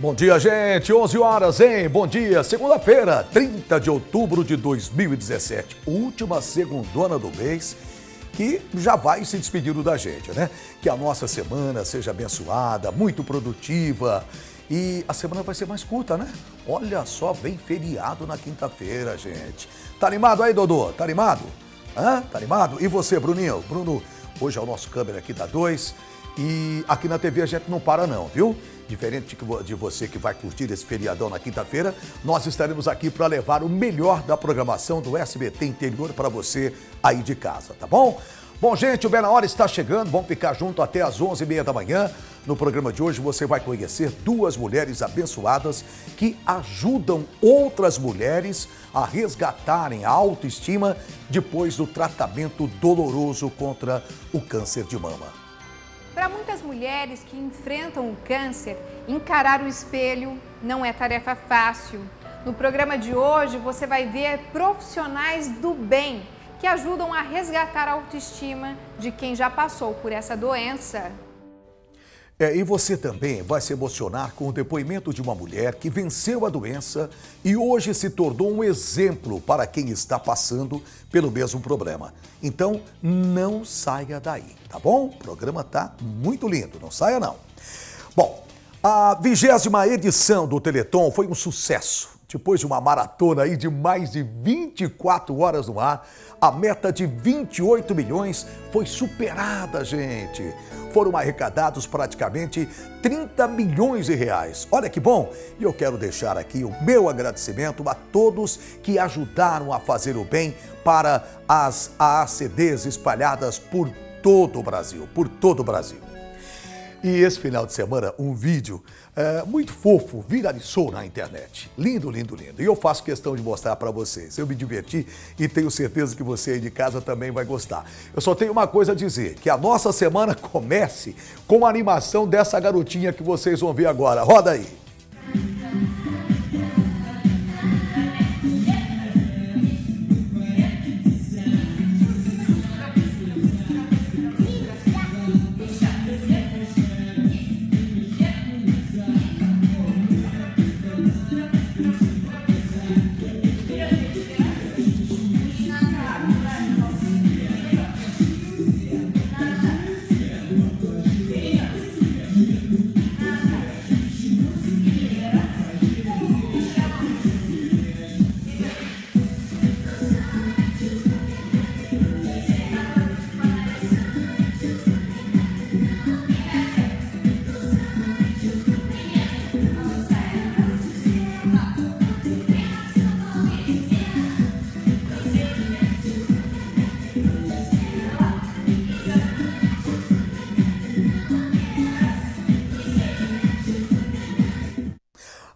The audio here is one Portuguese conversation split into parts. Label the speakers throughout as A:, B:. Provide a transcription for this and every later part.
A: Bom dia, gente. 11 horas, hein? Bom dia. Segunda-feira, 30 de outubro de 2017. Última segundona do mês que já vai se despedindo da gente, né? Que a nossa semana seja abençoada, muito produtiva. E a semana vai ser mais curta, né? Olha só, vem feriado na quinta-feira, gente. Tá animado aí, Dodô? Tá animado? Hã? Tá animado? E você, Bruninho? Bruno, hoje é o nosso câmera aqui da 2. E aqui na TV a gente não para não, viu? Diferente de você que vai curtir esse feriadão na quinta-feira, nós estaremos aqui para levar o melhor da programação do SBT Interior para você aí de casa, tá bom? Bom, gente, o Bem na Hora está chegando, vamos ficar junto até às 11h30 da manhã. No programa de hoje você vai conhecer duas mulheres abençoadas que ajudam outras mulheres a resgatarem a autoestima depois do tratamento doloroso contra o câncer de mama.
B: Para muitas mulheres que enfrentam o câncer, encarar o espelho não é tarefa fácil. No programa de hoje você vai ver profissionais do bem que ajudam a resgatar a autoestima de quem já passou por essa doença.
A: É, e você também vai se emocionar com o depoimento de uma mulher que venceu a doença e hoje se tornou um exemplo para quem está passando pelo mesmo problema. Então, não saia daí, tá bom? O programa tá muito lindo, não saia não. Bom, a vigésima edição do Teleton foi um sucesso. Depois de uma maratona aí de mais de 24 horas no ar, a meta de 28 milhões foi superada, gente. Foram arrecadados praticamente 30 milhões de reais. Olha que bom! E eu quero deixar aqui o meu agradecimento a todos que ajudaram a fazer o bem para as AACDs espalhadas por todo o Brasil, por todo o Brasil. E esse final de semana, um vídeo é, muito fofo viralizou na internet. Lindo, lindo, lindo. E eu faço questão de mostrar para vocês. Eu me diverti e tenho certeza que você aí de casa também vai gostar. Eu só tenho uma coisa a dizer: que a nossa semana comece com a animação dessa garotinha que vocês vão ver agora. Roda aí.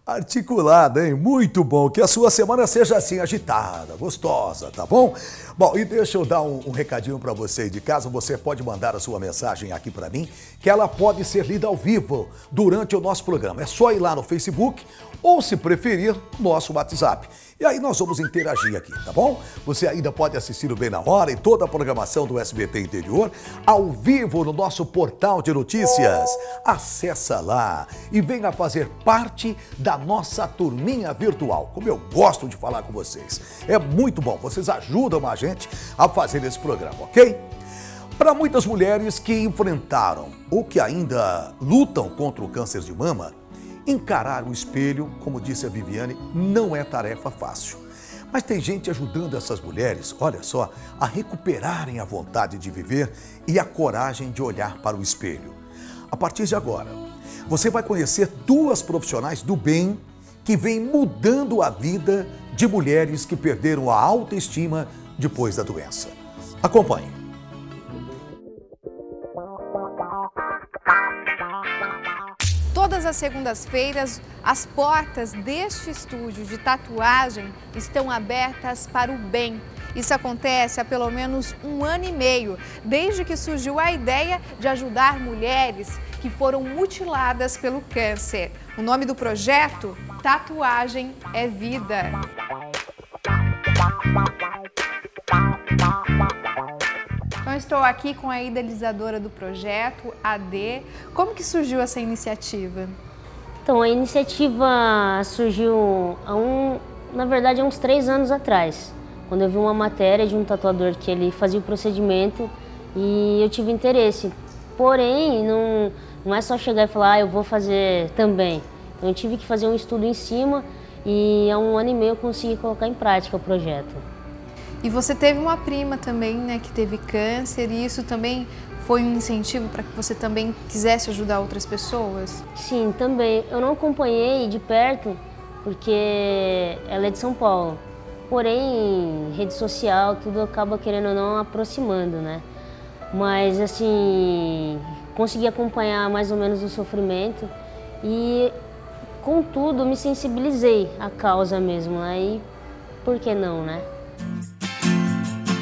A: Articulada, hein? Muito bom. Que a sua semana seja assim, agitada, gostosa, tá bom? Bom, e deixa eu dar um, um recadinho para você de casa. Você pode mandar a sua mensagem aqui para mim, que ela pode ser lida ao vivo durante o nosso programa. É só ir lá no Facebook ou, se preferir, nosso WhatsApp. E aí nós vamos interagir aqui, tá bom? Você ainda pode assistir o Bem na Hora e toda a programação do SBT Interior ao vivo no nosso portal de notícias. Acessa lá e venha fazer parte da nossa turminha virtual. Como eu gosto de falar com vocês. É muito bom, vocês ajudam a gente a fazer esse programa, ok? Para muitas mulheres que enfrentaram ou que ainda lutam contra o câncer de mama, Encarar o espelho, como disse a Viviane, não é tarefa fácil. Mas tem gente ajudando essas mulheres, olha só, a recuperarem a vontade de viver e a coragem de olhar para o espelho. A partir de agora, você vai conhecer duas profissionais do bem que vêm mudando a vida de mulheres que perderam a autoestima depois da doença. Acompanhe.
B: Todas as segundas-feiras, as portas deste estúdio de tatuagem estão abertas para o bem. Isso acontece há pelo menos um ano e meio, desde que surgiu a ideia de ajudar mulheres que foram mutiladas pelo câncer. O nome do projeto? Tatuagem é Vida. Estou aqui com a idealizadora do projeto, AD. Como que surgiu essa iniciativa?
C: Então, a iniciativa surgiu há um, na verdade, há uns três anos atrás, quando eu vi uma matéria de um tatuador que ele fazia o procedimento e eu tive interesse. Porém, não, não é só chegar e falar, ah, eu vou fazer também. Então, eu tive que fazer um estudo em cima e há um ano e meio eu consegui colocar em prática o projeto.
B: E você teve uma prima também, né, que teve câncer e isso também foi um incentivo para que você também quisesse ajudar outras pessoas?
C: Sim, também. Eu não acompanhei de perto porque ela é de São Paulo. Porém, rede social, tudo acaba querendo ou não aproximando, né? Mas assim, consegui acompanhar mais ou menos o sofrimento e contudo me sensibilizei à causa mesmo. Aí, por que não, né?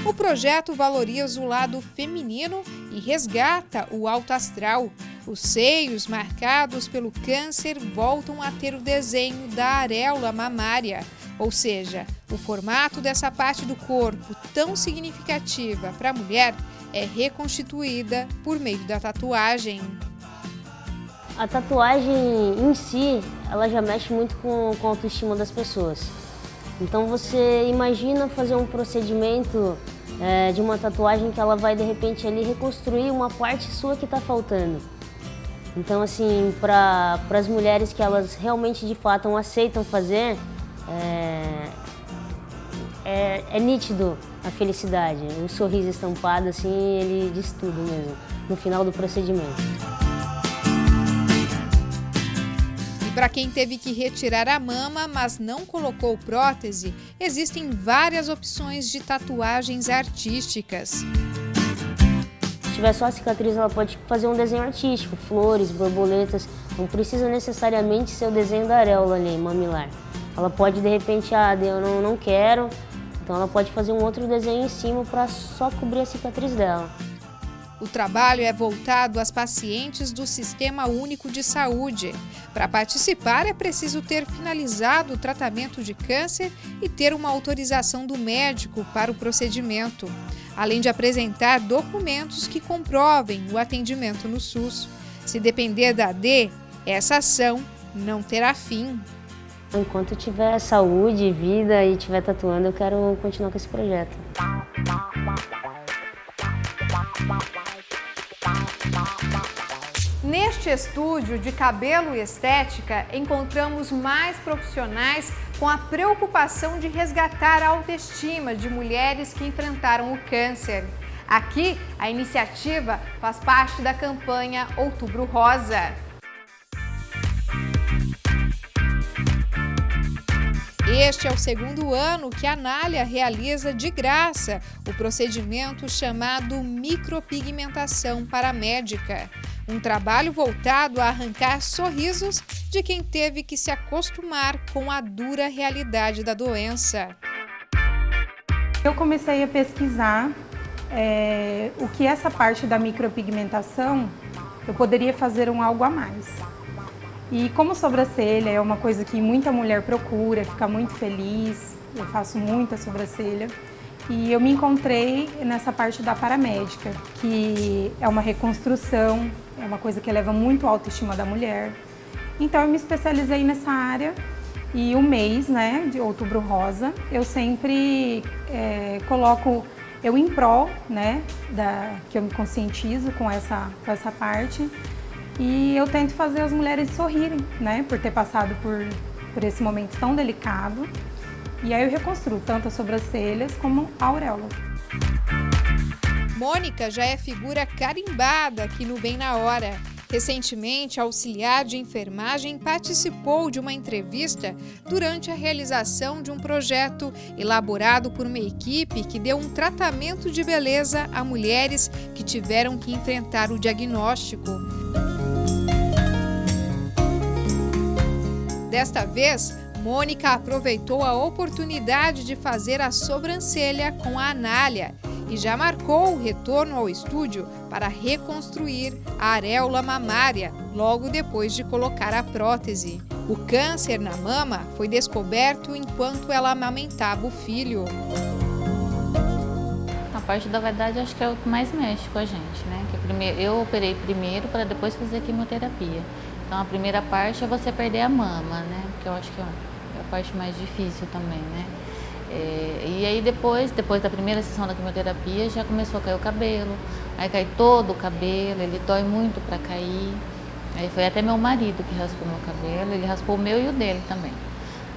B: O projeto valoriza o lado feminino e resgata o alto astral. Os seios marcados pelo câncer voltam a ter o desenho da areola mamária, ou seja, o formato dessa parte do corpo tão significativa para a mulher é reconstituída por meio da tatuagem.
C: A tatuagem em si, ela já mexe muito com, com a autoestima das pessoas. Então você imagina fazer um procedimento é, de uma tatuagem que ela vai de repente ali reconstruir uma parte sua que está faltando. Então assim, para as mulheres que elas realmente de fato aceitam fazer, é, é, é, nítido a felicidade. O sorriso estampado assim, ele diz tudo mesmo, no final do procedimento.
B: Para quem teve que retirar a mama, mas não colocou prótese, existem várias opções de tatuagens artísticas.
C: Se tiver só a cicatriz, ela pode fazer um desenho artístico, flores, borboletas. Não precisa necessariamente ser o desenho da areola ali, mamilar. Ela pode, de repente, ah, eu não, não quero, então ela pode fazer um outro desenho em cima para só cobrir a cicatriz dela.
B: O trabalho é voltado às pacientes do Sistema Único de Saúde. Para participar, é preciso ter finalizado o tratamento de câncer e ter uma autorização do médico para o procedimento, além de apresentar documentos que comprovem o atendimento no SUS. Se depender da D, essa ação não terá fim.
C: Enquanto tiver saúde, vida e estiver tatuando, eu quero continuar com esse projeto.
B: Neste estúdio de cabelo e estética, encontramos mais profissionais com a preocupação de resgatar a autoestima de mulheres que enfrentaram o câncer. Aqui, a iniciativa faz parte da campanha Outubro Rosa. Este é o segundo ano que a Anália realiza de graça o procedimento chamado micropigmentação paramédica. Um trabalho voltado a arrancar sorrisos de quem teve que se acostumar com a dura realidade da doença.
D: Eu comecei a pesquisar é, o que essa parte da micropigmentação eu poderia fazer um algo a mais. E como sobrancelha é uma coisa que muita mulher procura, fica muito feliz, eu faço muita sobrancelha. E eu me encontrei nessa parte da paramédica, que é uma reconstrução, é uma coisa que eleva muito a autoestima da mulher. Então eu me especializei nessa área e o mês, né, de outubro rosa, eu sempre é, coloco eu em prol, né, da, que eu me conscientizo com essa, com essa parte e eu tento fazer as mulheres sorrirem, né, por ter passado por, por esse momento tão delicado. E aí eu reconstruo tanto as sobrancelhas como a auréola.
B: Mônica já é figura carimbada aqui no Bem na Hora. Recentemente, a auxiliar de enfermagem participou de uma entrevista durante a realização de um projeto elaborado por uma equipe que deu um tratamento de beleza a mulheres que tiveram que enfrentar o diagnóstico. Desta vez, Mônica aproveitou a oportunidade de fazer a sobrancelha com a anália e já marcou o retorno ao estúdio para reconstruir a areola mamária logo depois de colocar a prótese. O câncer na mama foi descoberto enquanto ela amamentava o filho.
E: A parte da verdade acho que é o que mais mexe com a gente, né? Que primeiro, eu operei primeiro para depois fazer quimioterapia. Então a primeira parte é você perder a mama, né? Que eu acho que é a parte mais difícil também, né? É, e aí depois, depois da primeira sessão da quimioterapia, já começou a cair o cabelo. Aí cai todo o cabelo, ele dói muito para cair. Aí foi até meu marido que raspou meu cabelo, ele raspou o meu e o dele também.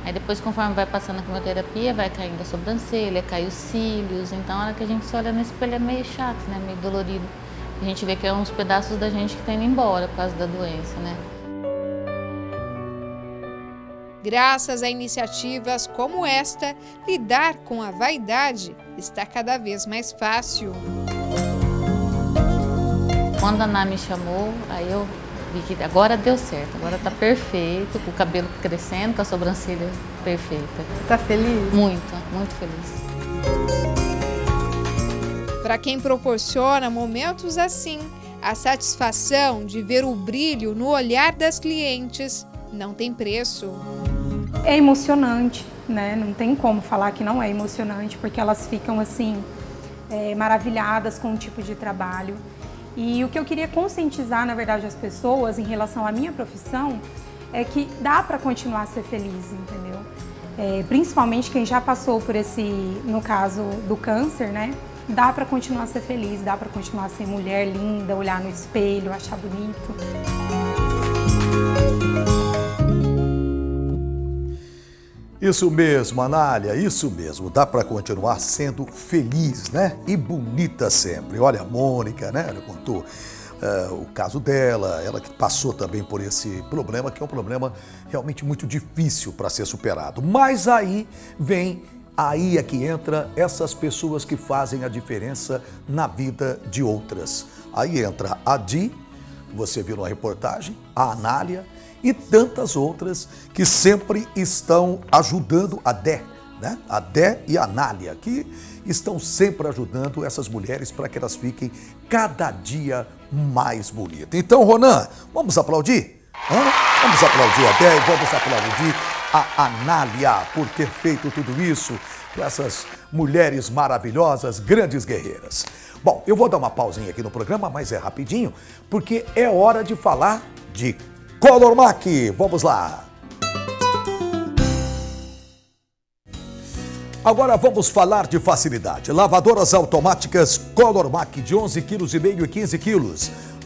E: Aí depois, conforme vai passando a quimioterapia, vai caindo a sobrancelha, cai os cílios. Então, a hora que a gente se olha no espelho é meio chato, né? Meio dolorido. A gente vê que é uns pedaços da gente que estão indo embora por causa da doença, né?
B: Graças a iniciativas como esta, lidar com a vaidade está cada vez mais fácil.
E: Quando a Ana me chamou, aí eu vi que agora deu certo, agora tá perfeito, com o cabelo crescendo, com a sobrancelha perfeita.
B: Tá feliz?
E: Muito, muito feliz.
B: Para quem proporciona momentos assim, a satisfação de ver o brilho no olhar das clientes não tem preço.
D: É emocionante, né? Não tem como falar que não é emocionante, porque elas ficam assim é, maravilhadas com o tipo de trabalho. E o que eu queria conscientizar, na verdade, as pessoas em relação à minha profissão é que dá para continuar a ser feliz, entendeu? É, principalmente quem já passou por esse, no caso do câncer, né? Dá para continuar a ser feliz, dá para continuar a ser mulher linda, olhar no espelho, achar bonito.
A: Isso mesmo, Anália, isso mesmo. Dá para continuar sendo feliz, né? E bonita sempre. Olha a Mônica, né? Ela contou uh, o caso dela, ela que passou também por esse problema, que é um problema realmente muito difícil para ser superado. Mas aí vem, aí é que entra essas pessoas que fazem a diferença na vida de outras. Aí entra a Di, você viu na reportagem, a Anália e tantas outras que sempre estão ajudando a Dé, né? A Dé e a Nália, que estão sempre ajudando essas mulheres para que elas fiquem cada dia mais bonitas. Então, Ronan, vamos aplaudir? Hã? Vamos aplaudir a Dé e vamos aplaudir a Anália por ter feito tudo isso com essas mulheres maravilhosas, grandes guerreiras. Bom, eu vou dar uma pausinha aqui no programa, mas é rapidinho, porque é hora de falar de Colormac. Vamos lá. Agora vamos falar de facilidade. Lavadoras automáticas Colormac de 11,5 kg e 15 kg.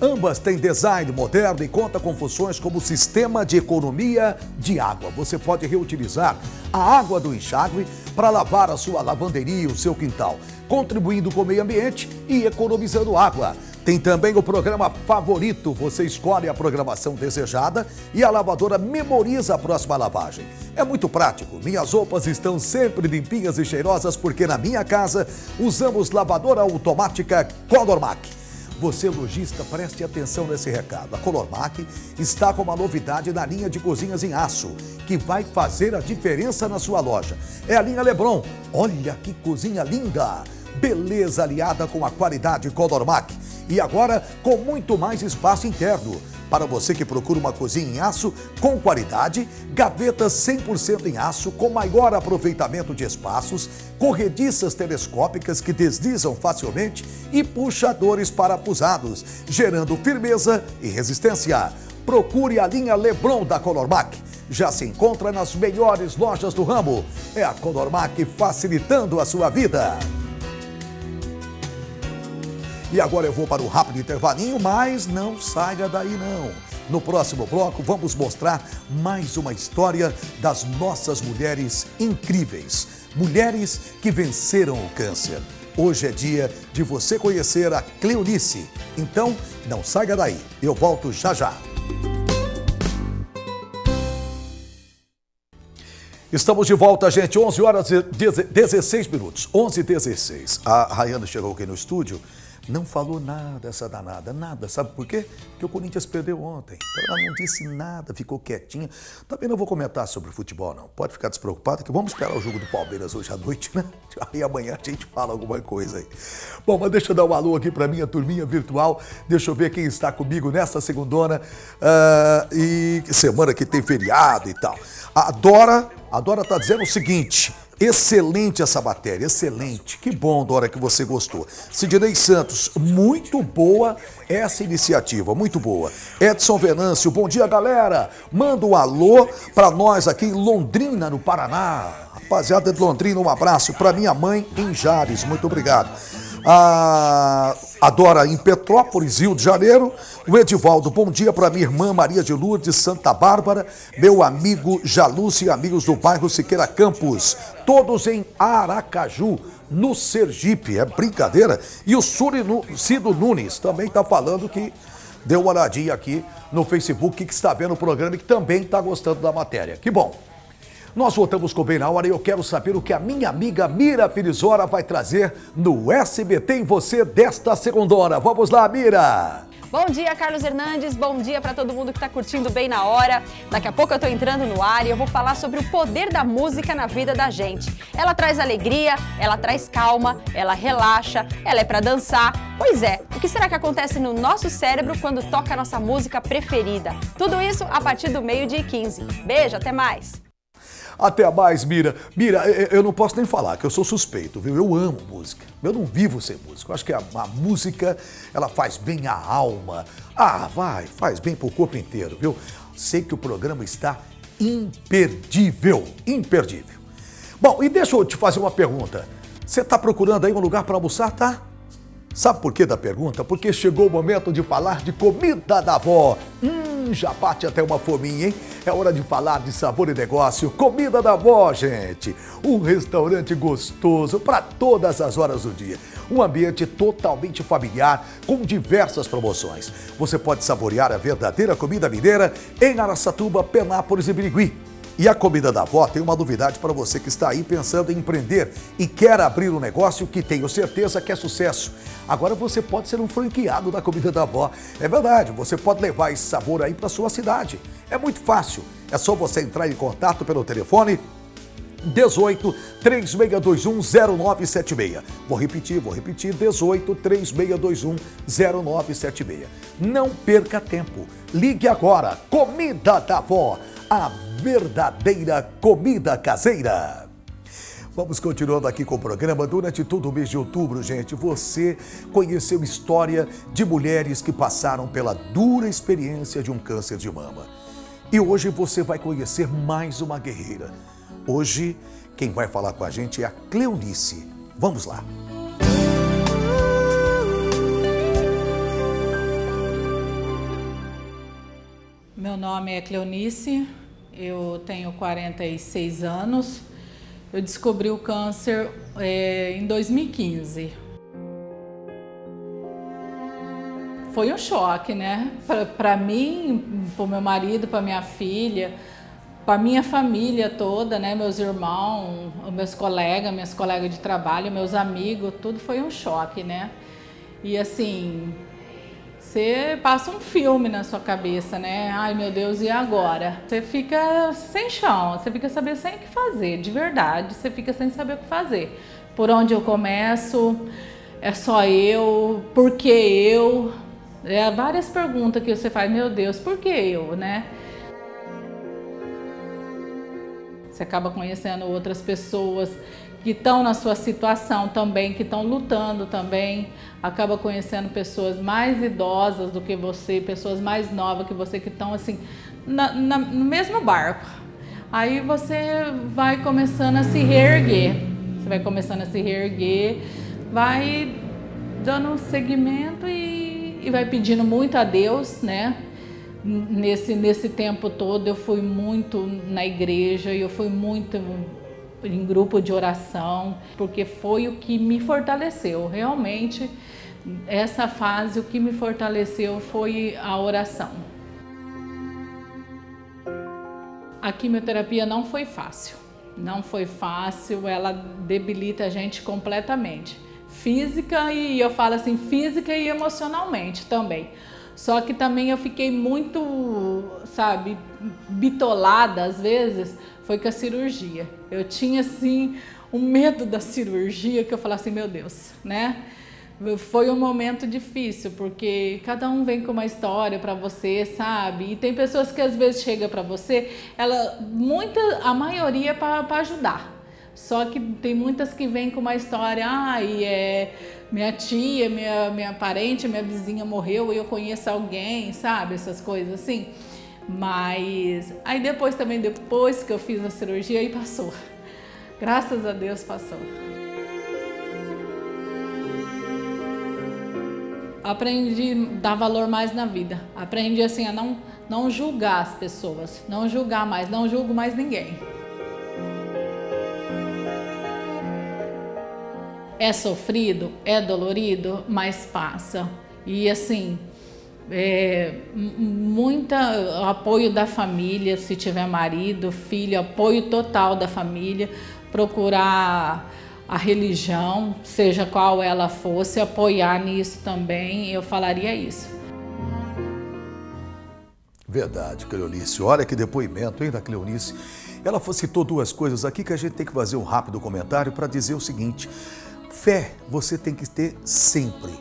A: Ambas têm design moderno e conta com funções como sistema de economia de água. Você pode reutilizar a água do enxágue para lavar a sua lavanderia e o seu quintal, contribuindo com o meio ambiente e economizando água. Tem também o programa favorito. Você escolhe a programação desejada e a lavadora memoriza a próxima lavagem. É muito prático. Minhas roupas estão sempre limpinhas e cheirosas porque na minha casa usamos lavadora automática Colormac. Você, lojista, preste atenção nesse recado. A Colormac está com uma novidade na linha de cozinhas em aço, que vai fazer a diferença na sua loja. É a linha Lebron. Olha que cozinha linda! Beleza aliada com a qualidade Colormac e agora com muito mais espaço interno. Para você que procura uma cozinha em aço com qualidade, gavetas 100% em aço com maior aproveitamento de espaços, corrediças telescópicas que deslizam facilmente e puxadores parafusados, gerando firmeza e resistência. Procure a linha Lebron da Colormac. Já se encontra nas melhores lojas do ramo. É a Colormac facilitando a sua vida. E agora eu vou para o rápido intervalinho, mas não saia daí não. No próximo bloco vamos mostrar mais uma história das nossas mulheres incríveis. Mulheres que venceram o câncer. Hoje é dia de você conhecer a Cleonice. Então, não saia daí. Eu volto já já. Estamos de volta, gente. 11 horas e 16 minutos. 11 e 16. A Rayana chegou aqui no estúdio não falou nada essa danada, nada. Sabe por quê? Porque o Corinthians perdeu ontem. Então ela não disse nada, ficou quietinha. Também não vou comentar sobre futebol, não. Pode ficar despreocupado que vamos esperar o jogo do Palmeiras hoje à noite, né? Aí amanhã a gente fala alguma coisa aí. Bom, mas deixa eu dar um alô aqui para minha turminha virtual. Deixa eu ver quem está comigo nessa segundona. Uh, e semana que tem feriado e tal. A Dora, a Dora tá dizendo o seguinte: Excelente essa matéria, excelente. Que bom, Dora, que você gostou. Sidney Santos, muito boa essa iniciativa, muito boa. Edson Venâncio, bom dia, galera. Manda um alô para nós aqui em Londrina, no Paraná. Rapaziada de Londrina, um abraço para minha mãe em Jales. Muito obrigado. A, a Dora em Petrópolis, Rio de Janeiro. O Edivaldo, bom dia para minha irmã Maria de Lourdes, Santa Bárbara. Meu amigo Jalúcio e amigos do bairro Siqueira Campos. Todos em Aracaju, no Sergipe. É brincadeira. E o Cido Nunes também está falando que deu uma olhadinha aqui no Facebook que está vendo o programa e que também está gostando da matéria. Que bom. Nós voltamos com Bem na Hora e eu quero saber o que a minha amiga Mira Filizora vai trazer no SBT em Você desta segunda hora. Vamos lá, Mira!
F: Bom dia, Carlos Hernandes. Bom dia para todo mundo que está curtindo bem na hora. Daqui a pouco eu estou entrando no ar e eu vou falar sobre o poder da música na vida da gente. Ela traz alegria, ela traz calma, ela relaxa, ela é para dançar. Pois é, o que será que acontece no nosso cérebro quando toca a nossa música preferida? Tudo isso a partir do meio-dia e 15. Beijo, até mais!
A: Até mais, Mira. Mira, eu não posso nem falar, que eu sou suspeito, viu? Eu amo música. Eu não vivo sem música. Eu acho que a, a música, ela faz bem à alma. Ah, vai, faz bem pro corpo inteiro, viu? Sei que o programa está imperdível, imperdível. Bom, e deixa eu te fazer uma pergunta. Você está procurando aí um lugar para almoçar, tá? Sabe por que da pergunta? Porque chegou o momento de falar de comida da avó. Hum, já bate até uma fominha, hein? É hora de falar de sabor e negócio. Comida da avó, gente. Um restaurante gostoso para todas as horas do dia. Um ambiente totalmente familiar com diversas promoções. Você pode saborear a verdadeira comida mineira em Araçatuba, Penápolis e Birigui. E a comida da avó tem uma novidade para você que está aí pensando em empreender e quer abrir um negócio que tenho certeza que é sucesso. Agora você pode ser um franqueado da comida da avó. É verdade, você pode levar esse sabor aí para sua cidade. É muito fácil. É só você entrar em contato pelo telefone 18 3621 0976. Vou repetir, vou repetir, 18 3621 0976. Não perca tempo. Ligue agora. Comida da Avó, a verdadeira comida caseira. Vamos continuando aqui com o programa. Durante todo o mês de outubro, gente, você conheceu história de mulheres que passaram pela dura experiência de um câncer de mama. E hoje você vai conhecer mais uma guerreira. Hoje, quem vai falar com a gente é a Cleonice. Vamos lá.
G: Meu nome é Cleonice, eu tenho 46 anos. Eu descobri o câncer é, em 2015. Foi um choque, né? Para mim, para o meu marido, para minha filha, para minha família toda, né? Meus irmãos, meus colegas, minhas colegas de trabalho, meus amigos, tudo foi um choque, né? E assim, você passa um filme na sua cabeça, né? Ai meu Deus, e agora? Você fica sem chão, você fica sabendo sem o que fazer, de verdade, você fica sem saber o que fazer. Por onde eu começo? É só eu? Por que eu? É várias perguntas que você faz, meu Deus, por que eu, né? Você acaba conhecendo outras pessoas que estão na sua situação também, que estão lutando também. Acaba conhecendo pessoas mais idosas do que você, pessoas mais novas que você, que estão assim, na, na, no mesmo barco. Aí você vai começando a se reerguer. Você vai começando a se reerguer, vai dando seguimento e, e vai pedindo muito a Deus, né? Nesse, nesse tempo todo eu fui muito na igreja, eu fui muito em grupo de oração, porque foi o que me fortaleceu. Realmente, essa fase, o que me fortaleceu foi a oração. A quimioterapia não foi fácil, não foi fácil, ela debilita a gente completamente. Física e eu falo assim, física e emocionalmente também. Só que também eu fiquei muito, sabe, bitolada às vezes, foi com a cirurgia. Eu tinha assim um medo da cirurgia que eu falava assim, meu Deus, né? Foi um momento difícil, porque cada um vem com uma história para você, sabe? E tem pessoas que às vezes chega para você, ela muita a maioria é para ajudar. Só que tem muitas que vêm com uma história, ah, e é minha tia, minha, minha parente, minha vizinha morreu e eu conheço alguém, sabe? Essas coisas assim. Mas aí depois também, depois que eu fiz a cirurgia, aí passou. Graças a Deus passou. Aprendi a dar valor mais na vida. Aprendi assim a não, não julgar as pessoas, não julgar mais, não julgo mais ninguém. É sofrido, é dolorido, mas passa. E assim, é, muita apoio da família, se tiver marido, filho, apoio total da família, procurar a religião, seja qual ela fosse, apoiar nisso também, eu falaria isso.
A: Verdade, Cleonice. Olha que depoimento, hein, da Cleonice. Ela citou duas coisas aqui que a gente tem que fazer um rápido comentário para dizer o seguinte: fé você tem que ter sempre.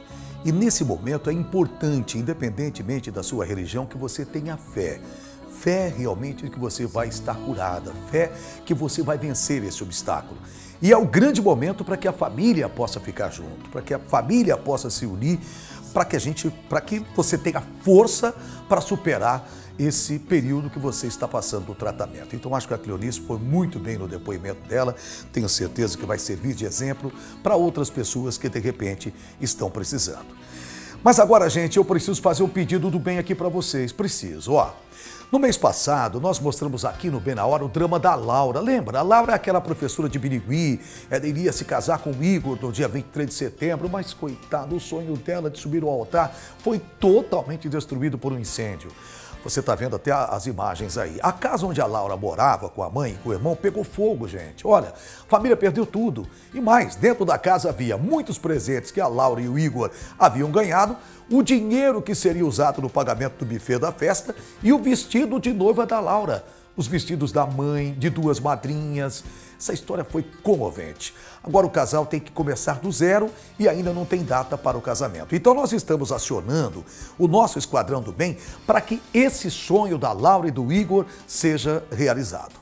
A: E nesse momento é importante, independentemente da sua religião, que você tenha fé. Fé realmente que você vai estar curada, fé que você vai vencer esse obstáculo. E é o grande momento para que a família possa ficar junto, para que a família possa se unir, para que a gente, para que você tenha força para superar esse período que você está passando do tratamento. Então acho que a Cleonice foi muito bem no depoimento dela, tenho certeza que vai servir de exemplo para outras pessoas que de repente estão precisando. Mas agora, gente, eu preciso fazer um pedido do bem aqui para vocês. Preciso, ó. No mês passado, nós mostramos aqui no Bem na Hora o drama da Laura. Lembra? A Laura é aquela professora de Birigui, ela iria se casar com o Igor no dia 23 de setembro, mas coitado, o sonho dela de subir ao altar foi totalmente destruído por um incêndio. Você está vendo até as imagens aí. A casa onde a Laura morava com a mãe e com o irmão pegou fogo, gente. Olha, a família perdeu tudo. E mais, dentro da casa havia muitos presentes que a Laura e o Igor haviam ganhado, o dinheiro que seria usado no pagamento do buffet da festa e o vestido de noiva da Laura os vestidos da mãe, de duas madrinhas. Essa história foi comovente. Agora o casal tem que começar do zero e ainda não tem data para o casamento. Então nós estamos acionando o nosso Esquadrão do Bem para que esse sonho da Laura e do Igor seja realizado.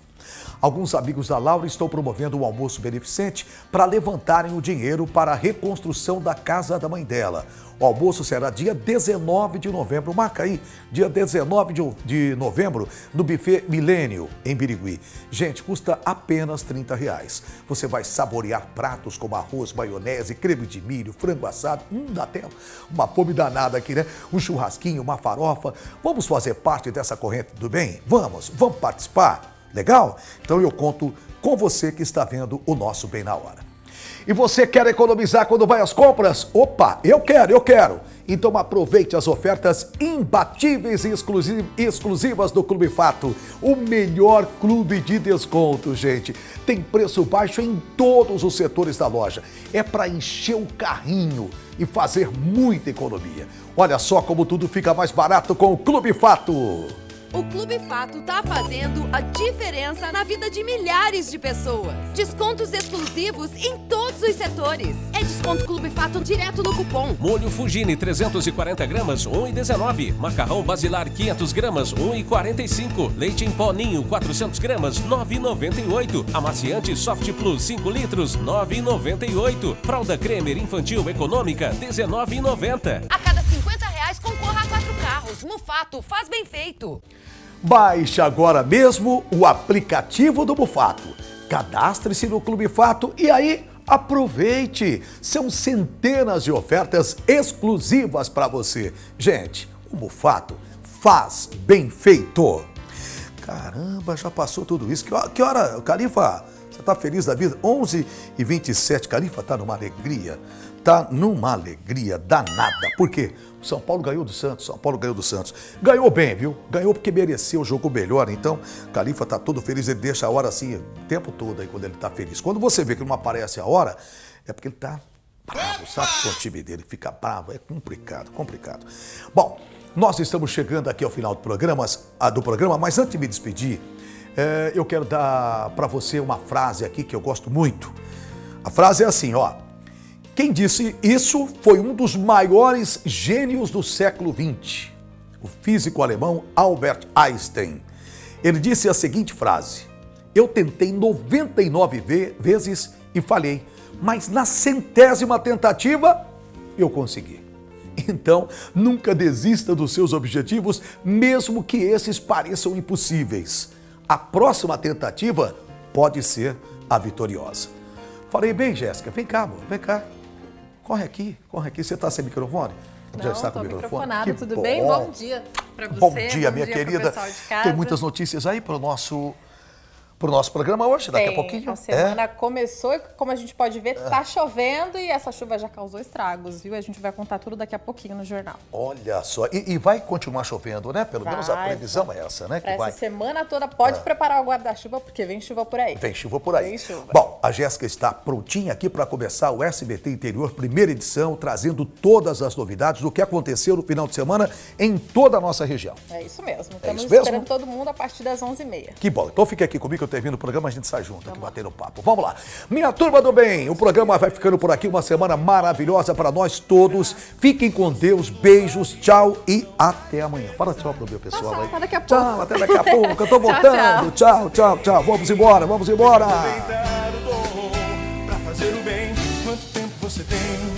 A: Alguns amigos da Laura estão promovendo um almoço beneficente para levantarem o dinheiro para a reconstrução da casa da mãe dela. O almoço será dia 19 de novembro. Marca aí, dia 19 de novembro, no buffet Milênio, em Birigui. Gente, custa apenas 30 reais. Você vai saborear pratos como arroz, maionese, creme de milho, frango assado. Hum, dá até uma fome danada aqui, né? Um churrasquinho, uma farofa. Vamos fazer parte dessa corrente do bem? Vamos, vamos participar? Legal? Então eu conto com você que está vendo o nosso Bem na Hora. E você quer economizar quando vai às compras? Opa, eu quero, eu quero. Então aproveite as ofertas imbatíveis e exclusivas do Clube Fato, o melhor clube de desconto, gente. Tem preço baixo em todos os setores da loja. É para encher o carrinho e fazer muita economia. Olha só como tudo fica mais barato com o Clube Fato.
H: O Clube Fato tá fazendo a diferença na vida de milhares de pessoas. Descontos exclusivos em todos os setores. É desconto Clube Fato direto no cupom.
I: Molho Fugine 340 gramas 1,19. Macarrão Basilar 500 gramas 1,45. Leite em pó Ninho 400 gramas 9,98. Amaciante Soft Plus 5 litros 9,98. Fralda Cremer Infantil Econômica 19,90.
H: A cada 50 reais carros. Mufato faz bem feito.
A: Baixe agora mesmo o aplicativo do Bufato. Cadastre-se no Clube Fato e aí aproveite! São centenas de ofertas exclusivas para você. Gente, o Bufato faz bem feito. Caramba, já passou tudo isso. Que hora, que hora Califa? Você está feliz da vida? 11 e 27 Califa está numa alegria. Está numa alegria danada. Por quê? São Paulo ganhou do Santos, São Paulo ganhou do Santos. Ganhou bem, viu? Ganhou porque mereceu, jogou melhor. Então, Califa tá todo feliz, ele deixa a hora assim o tempo todo aí quando ele tá feliz. Quando você vê que não aparece a hora, é porque ele tá bravo, sabe? Com o time dele fica bravo, é complicado, complicado. Bom, nós estamos chegando aqui ao final do programa, do programa mas antes de me despedir, é, eu quero dar para você uma frase aqui que eu gosto muito. A frase é assim, ó. Quem disse isso foi um dos maiores gênios do século XX, o físico alemão Albert Einstein. Ele disse a seguinte frase: Eu tentei 99 ve vezes e falhei, mas na centésima tentativa eu consegui. Então, nunca desista dos seus objetivos, mesmo que esses pareçam impossíveis. A próxima tentativa pode ser a vitoriosa. Falei bem, Jéssica, vem cá, amor, vem cá. Corre aqui, corre aqui. Você está sem microfone?
J: Já está com o microfone? Que tudo bom. bem? Bom dia para você. Bom
A: dia, bom minha dia querida. Tem muitas notícias aí para o nosso para o nosso programa hoje, daqui a pouquinho.
J: A semana é. começou e, como a gente pode ver, está é. chovendo e essa chuva já causou estragos, viu? A gente vai contar tudo daqui a pouquinho no jornal.
A: Olha só, e, e vai continuar chovendo, né? Pelo vai, menos a previsão é essa, né?
J: Que essa vai... semana toda pode é. preparar o guarda-chuva, porque vem chuva por aí.
A: Vem chuva por aí.
J: Vem chuva.
A: Bom, a Jéssica está prontinha aqui para começar o SBT Interior, primeira edição, trazendo todas as novidades do que aconteceu no final de semana em toda a nossa região.
J: É isso mesmo. Estamos é isso mesmo? esperando todo mundo a partir das 11h30.
A: Que bom. Então fique aqui comigo eu termino o programa, a gente sai junto aqui batendo papo. Vamos lá. Minha turma do bem, o programa vai ficando por aqui. Uma semana maravilhosa para nós todos. Fiquem com Deus, beijos, tchau e até amanhã. Fala tchau pro meu pessoal
J: tchau,
A: aí.
J: Até daqui a pouco.
A: Tchau, até daqui a pouco. Eu tô voltando. tchau, tchau, tchau. Vamos embora, vamos embora.
K: Quanto tempo você tem?